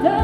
No.